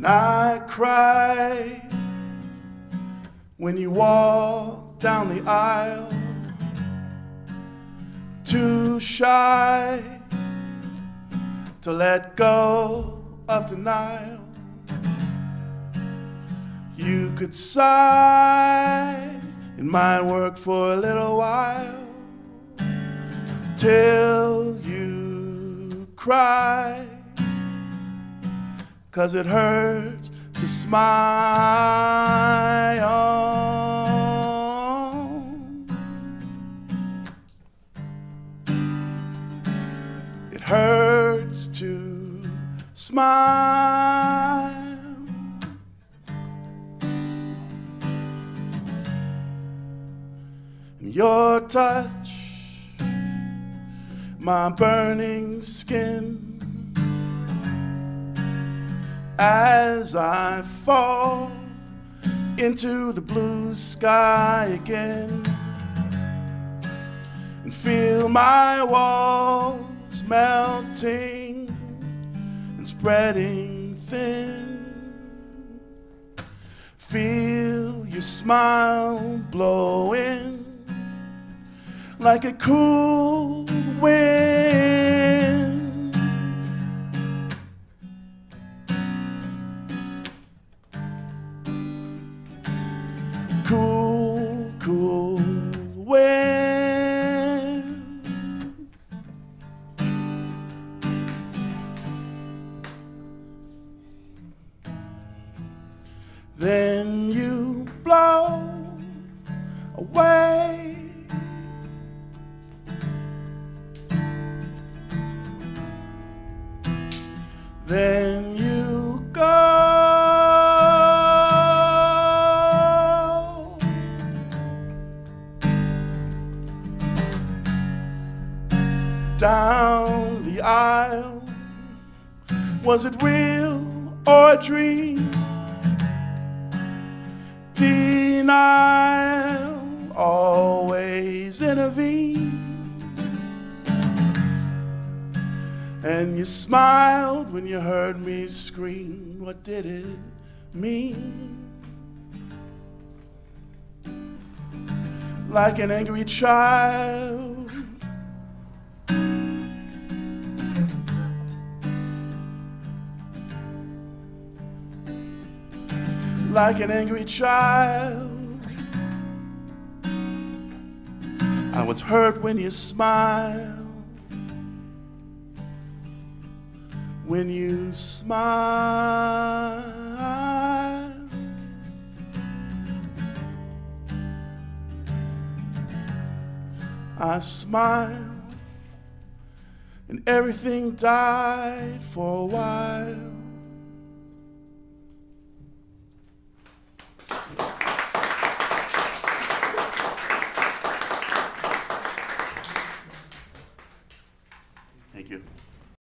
And I cry when you walk down the aisle, too shy to let go of denial. You could sigh, it might work for a little while till you cry. Cause it hurts to smile. It hurts to smile. And your touch, my burning skin as I fall into the blue sky again and feel my walls melting and spreading thin. Feel your smile blowing like a cool cool, wind. Then you blow away. Then down the aisle. Was it real or a dream? Denial always intervenes. And you smiled when you heard me scream. What did it mean? Like an angry child like an angry child. I was hurt when you smiled. When you smile, I smiled, and everything died for a while.